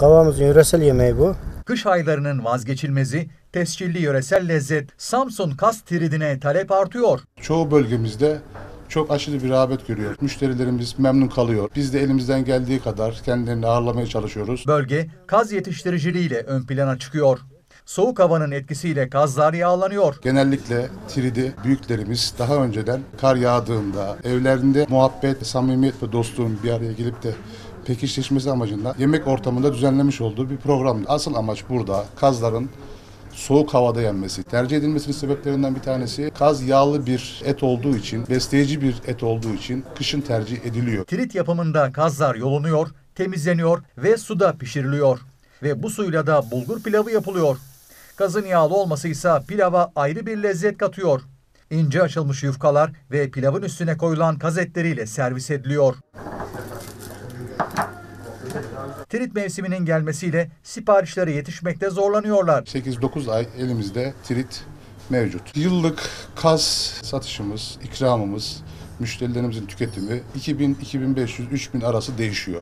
Kavamızın yöresel yemeği bu. Kış aylarının vazgeçilmezi tescilli yöresel lezzet Samsun kas tiridine talep artıyor. Çoğu bölgemizde çok aşırı bir rağbet görüyor. Müşterilerimiz memnun kalıyor. Biz de elimizden geldiği kadar kendilerini ağırlamaya çalışıyoruz. Bölge kaz yetiştiriciliğiyle ön plana çıkıyor. Soğuk havanın etkisiyle kazlar yağlanıyor. Genellikle tridi büyüklerimiz daha önceden kar yağdığında evlerinde muhabbet, samimiyet ve dostluğun bir araya gelip de pekişleşmesi amacıyla yemek ortamında düzenlemiş olduğu bir programdı. Asıl amaç burada kazların soğuk havada yenmesi. Tercih edilmesinin sebeplerinden bir tanesi kaz yağlı bir et olduğu için, besleyici bir et olduğu için kışın tercih ediliyor. Tirit yapımında kazlar yolunuyor, temizleniyor ve suda pişiriliyor. Ve bu suyla da bulgur pilavı yapılıyor. Kazın yağlı olması ise pilava ayrı bir lezzet katıyor. İnce açılmış yufkalar ve pilavın üstüne koyulan kaz etleriyle servis ediliyor. Tirit mevsiminin gelmesiyle siparişlere yetişmekte zorlanıyorlar. 8-9 ay elimizde trit mevcut. Yıllık kaz satışımız, ikramımız, müşterilerimizin tüketimi 2000, 2500, 3000 arası değişiyor.